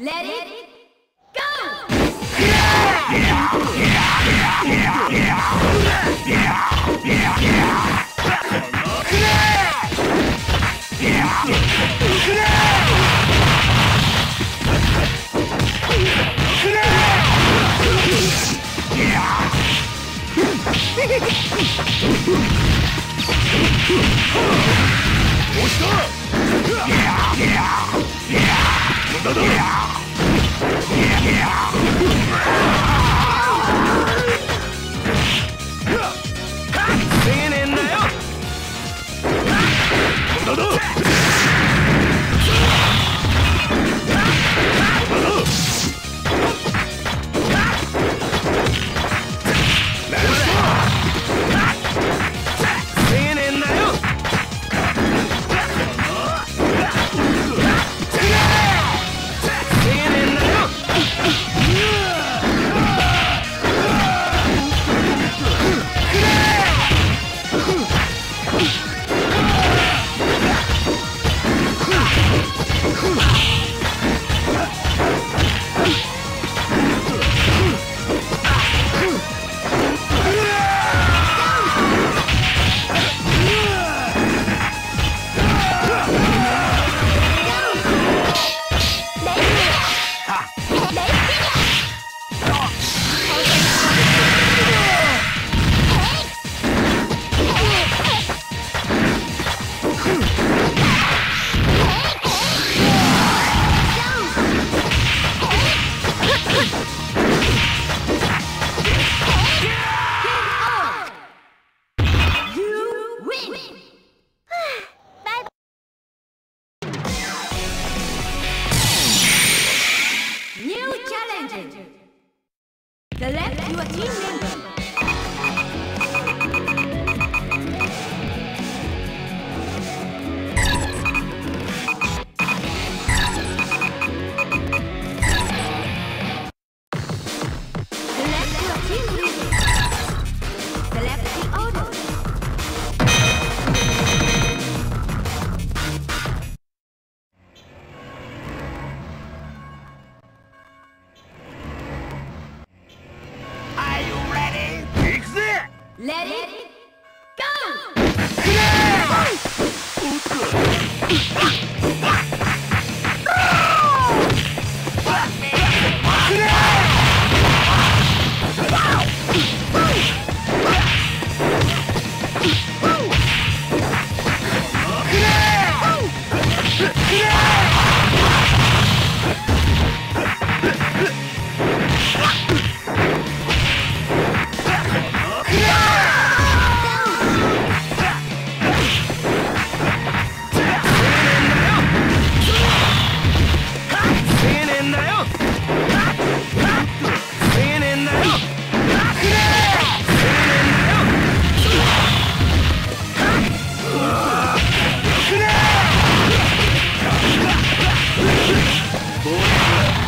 Let it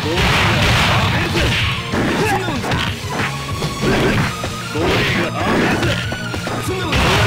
ゴーリーがアメズ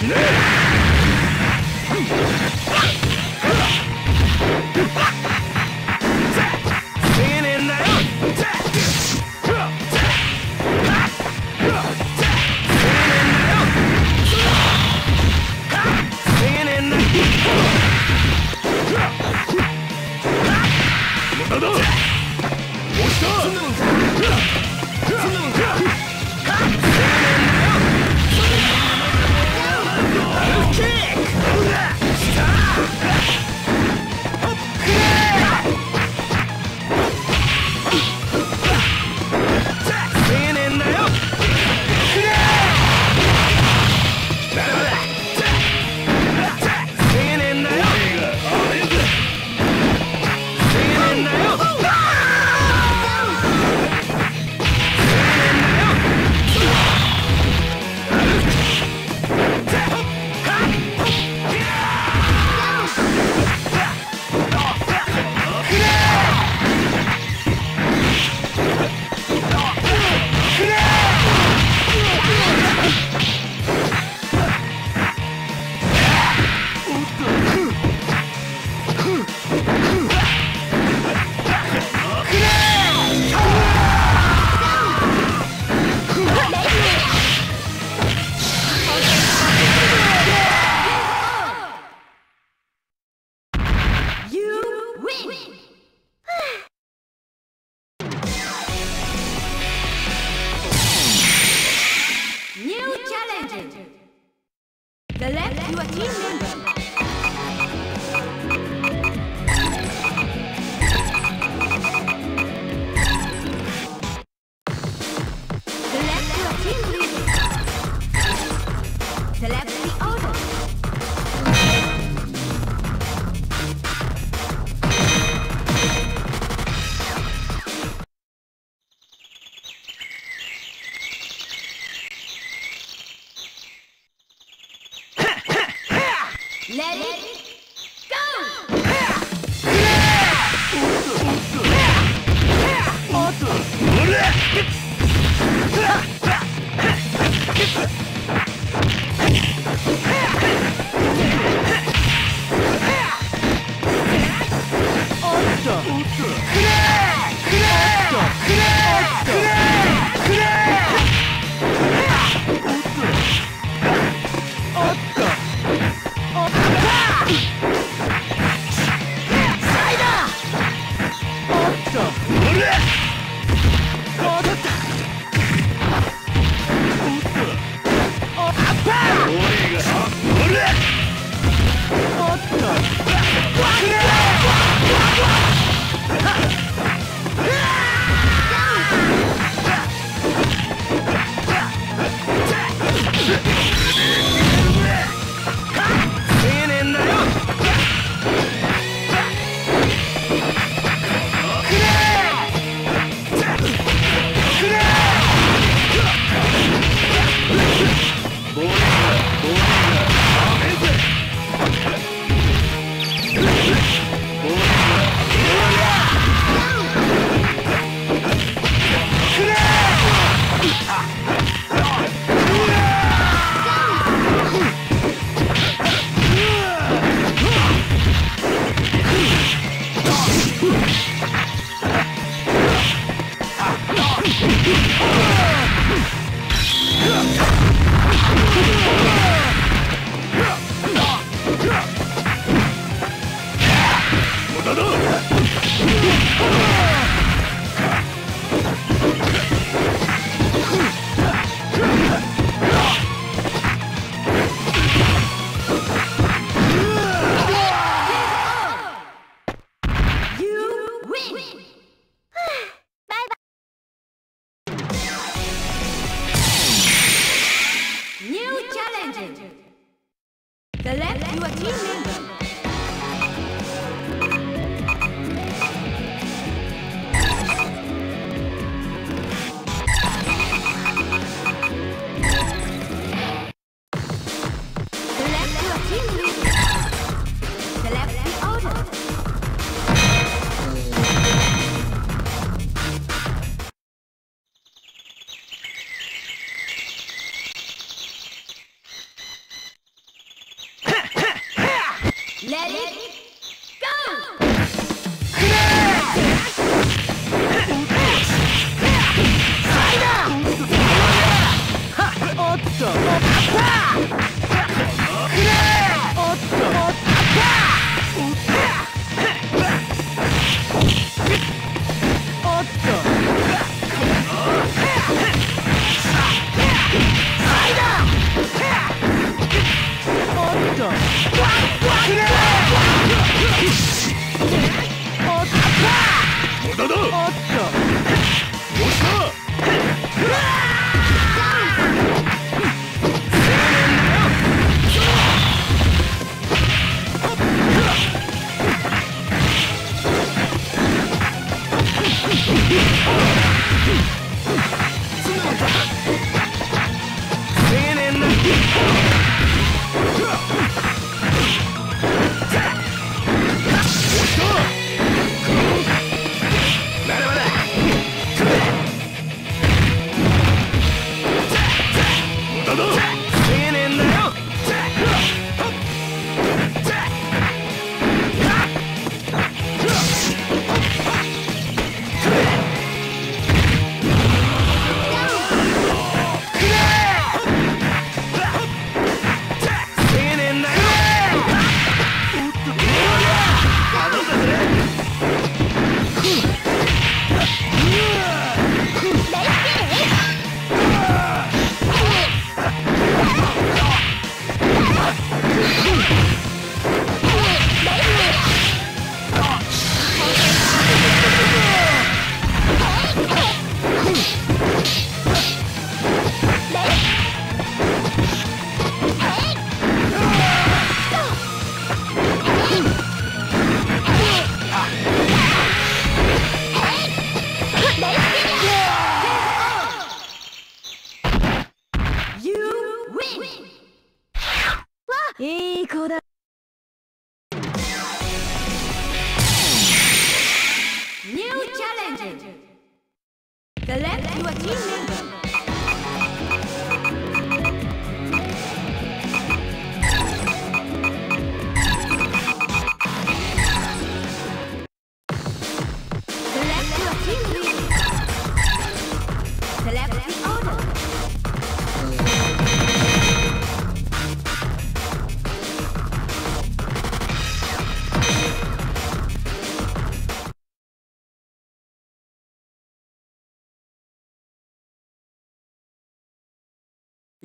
死ね。Oof!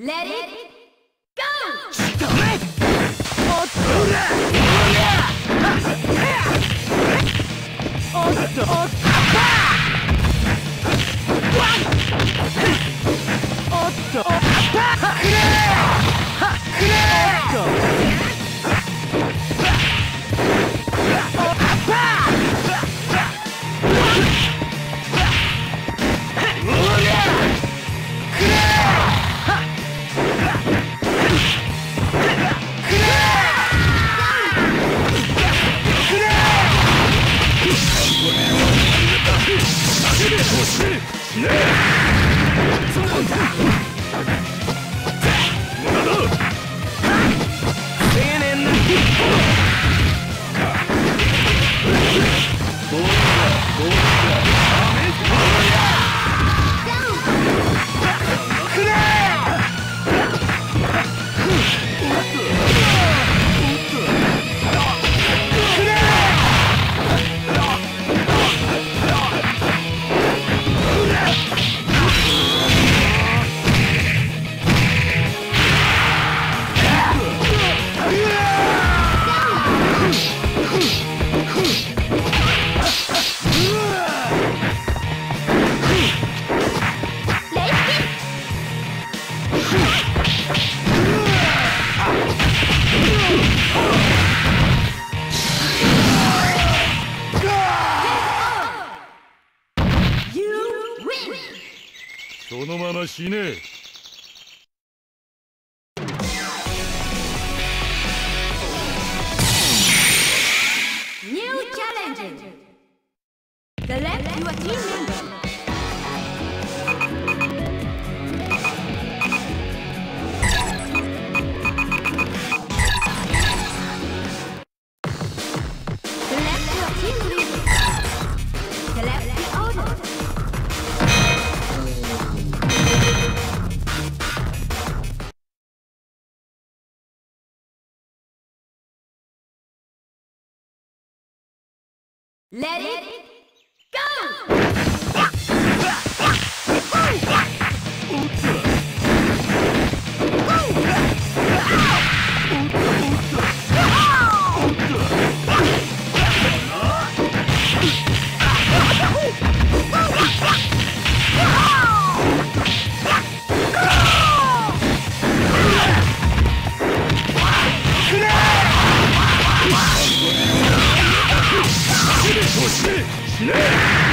Let it go! お Let it go! しい死ね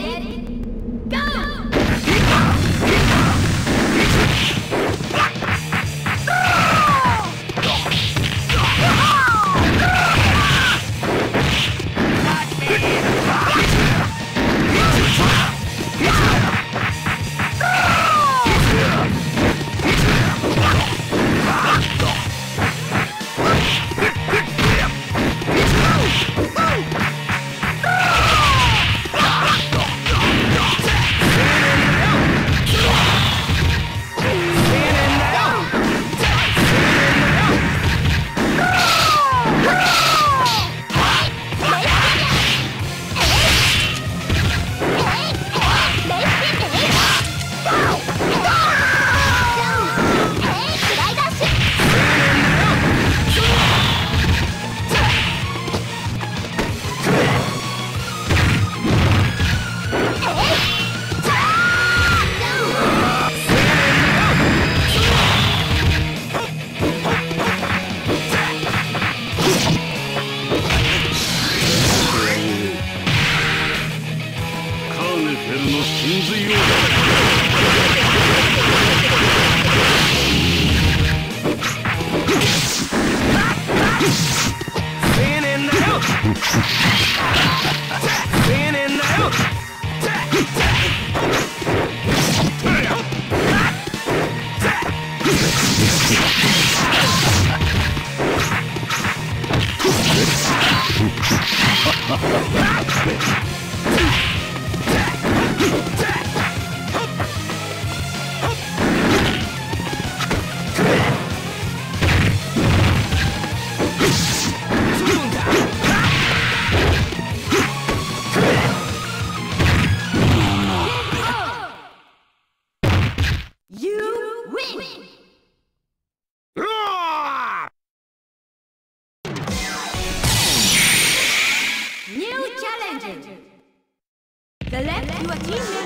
série Владимир!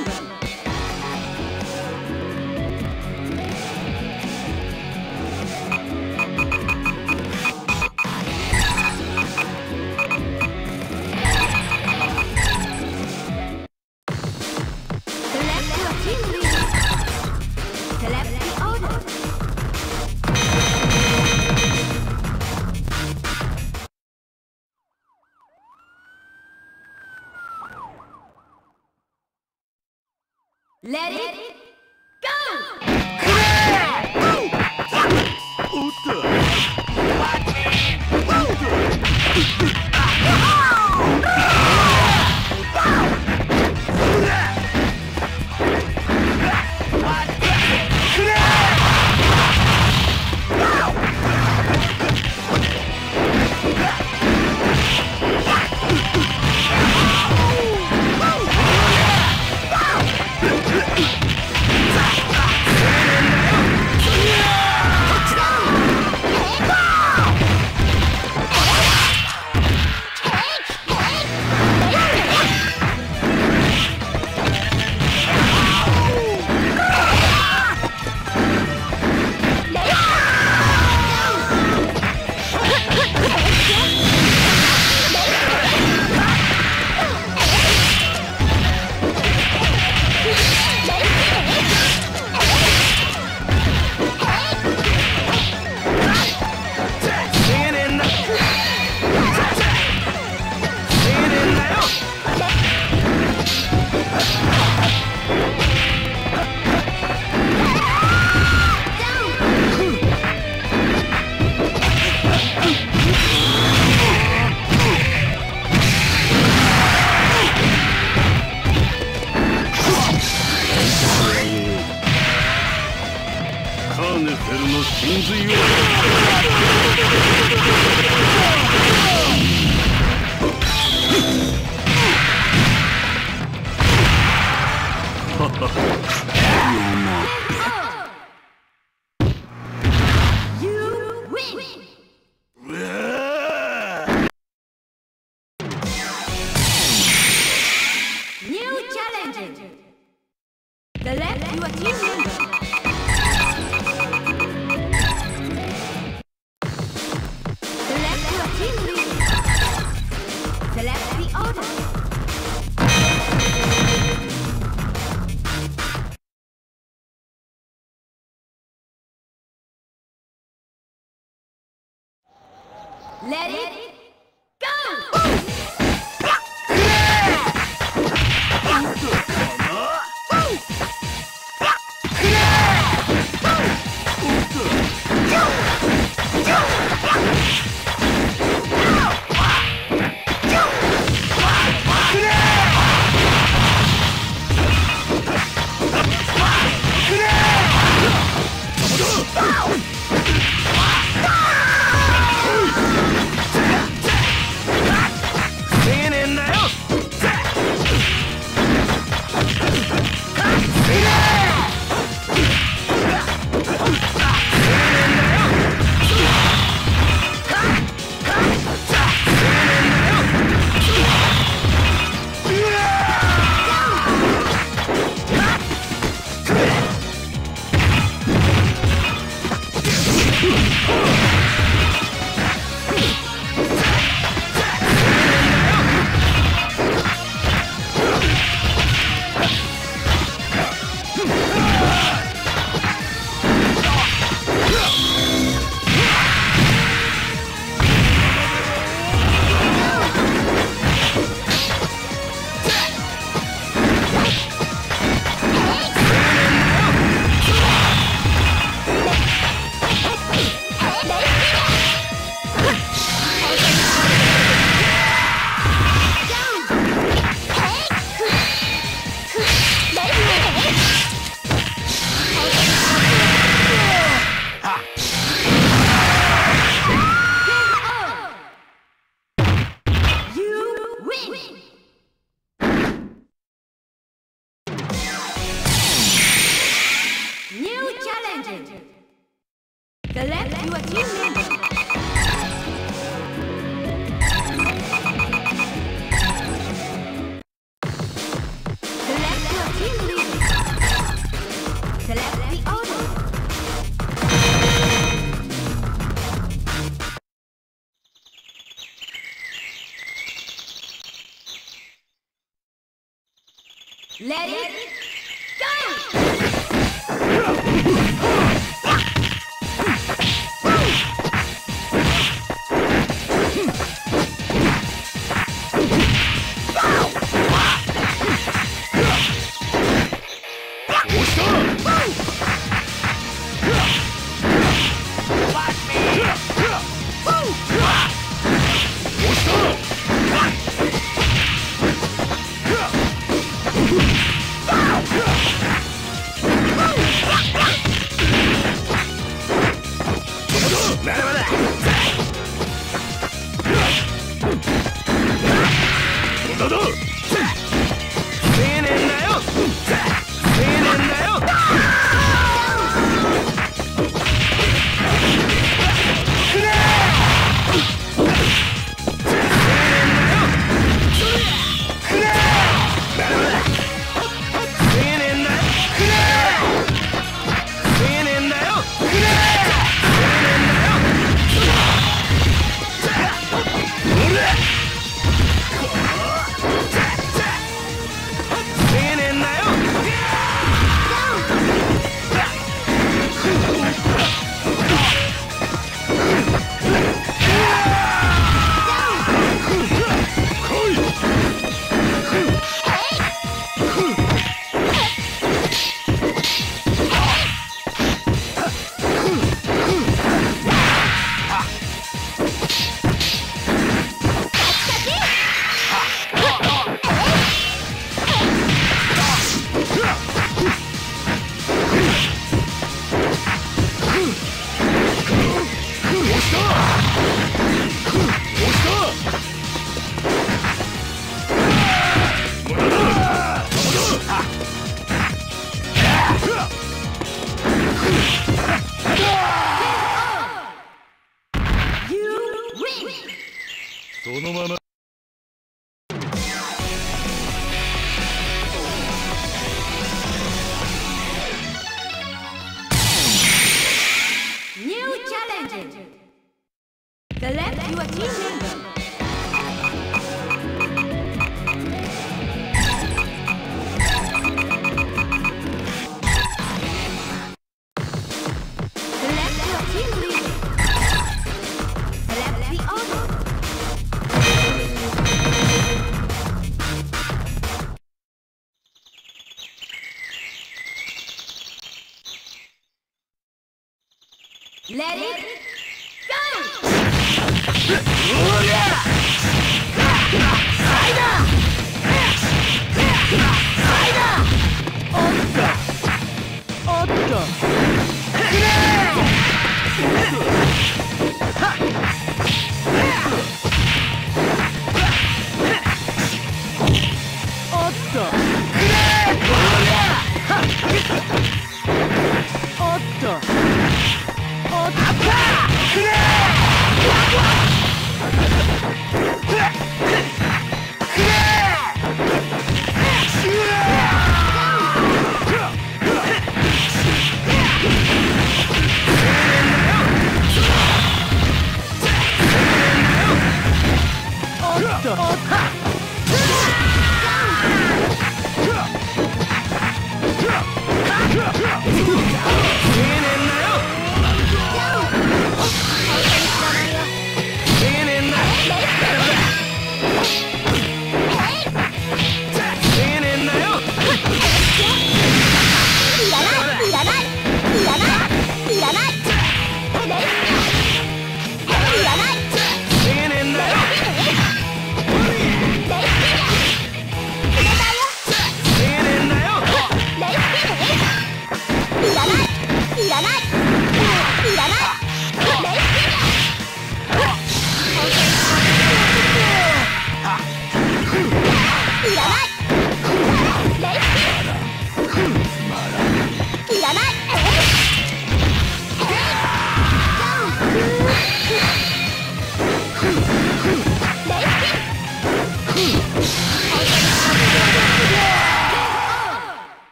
Let it оружию.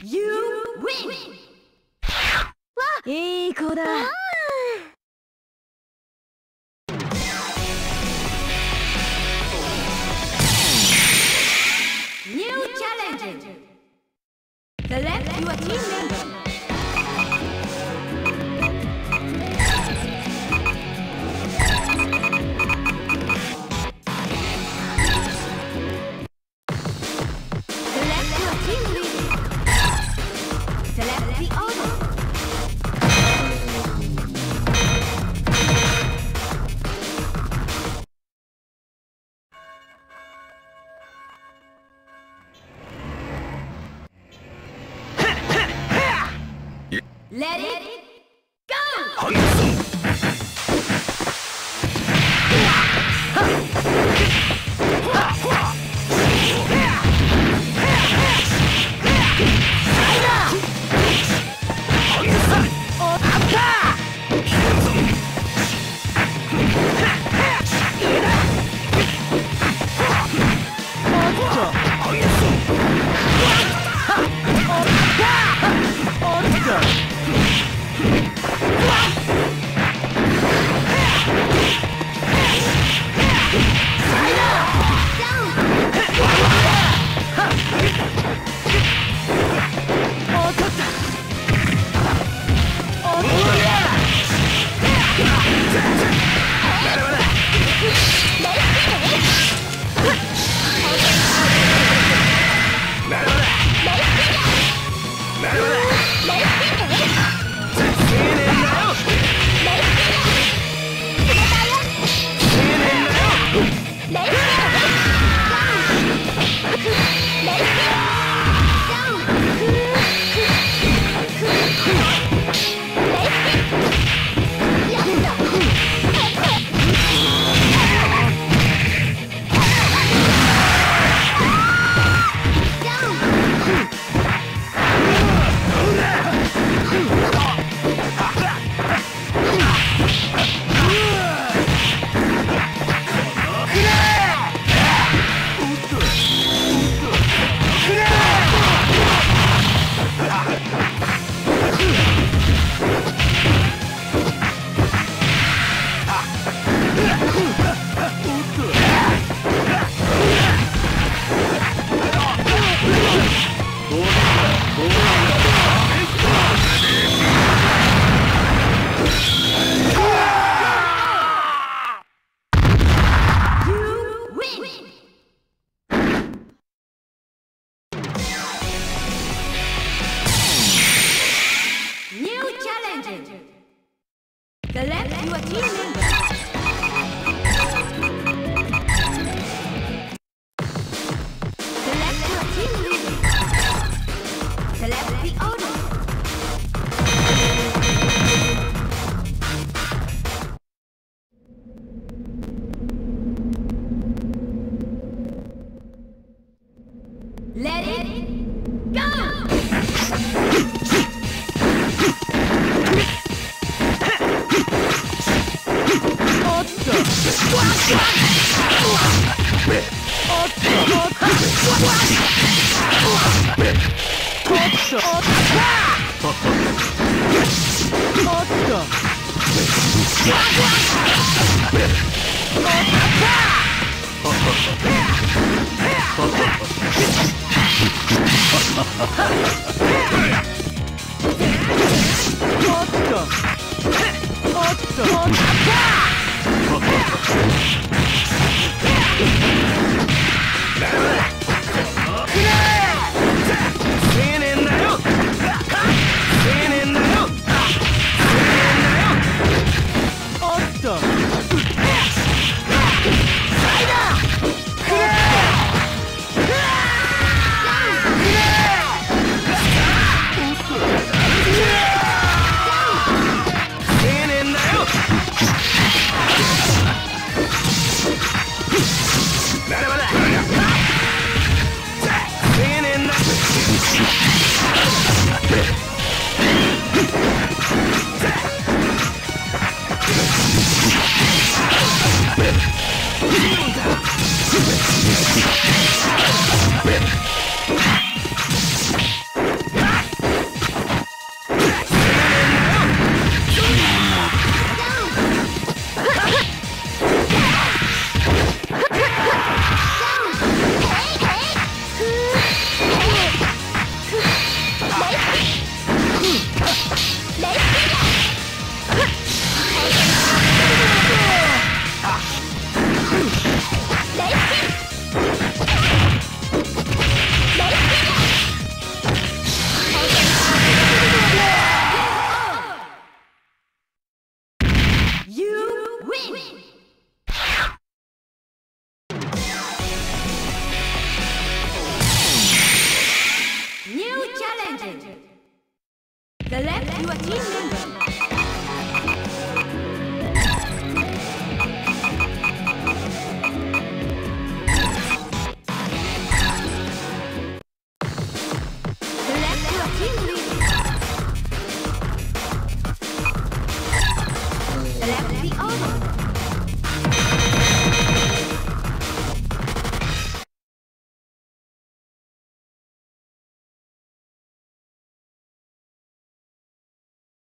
You win! いい子だ。New challenge! Select your teammate!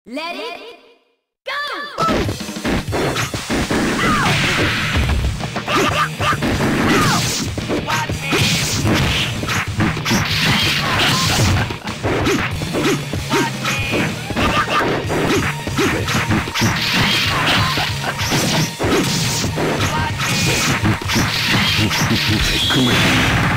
Let it go! Stand in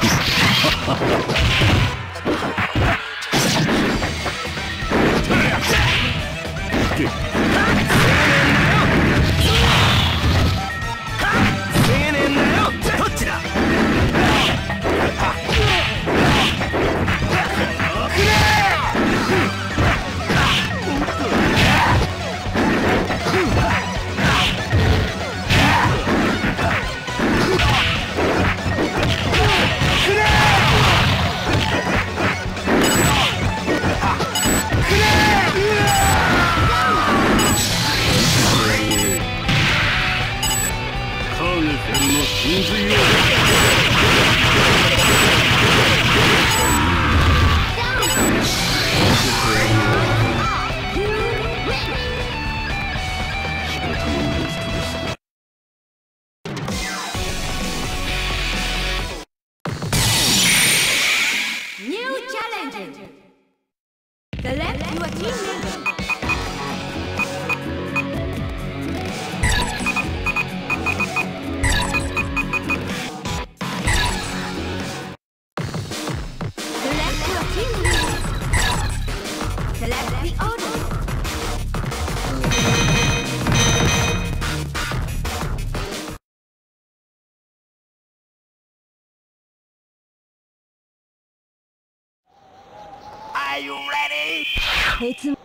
He's... 映像?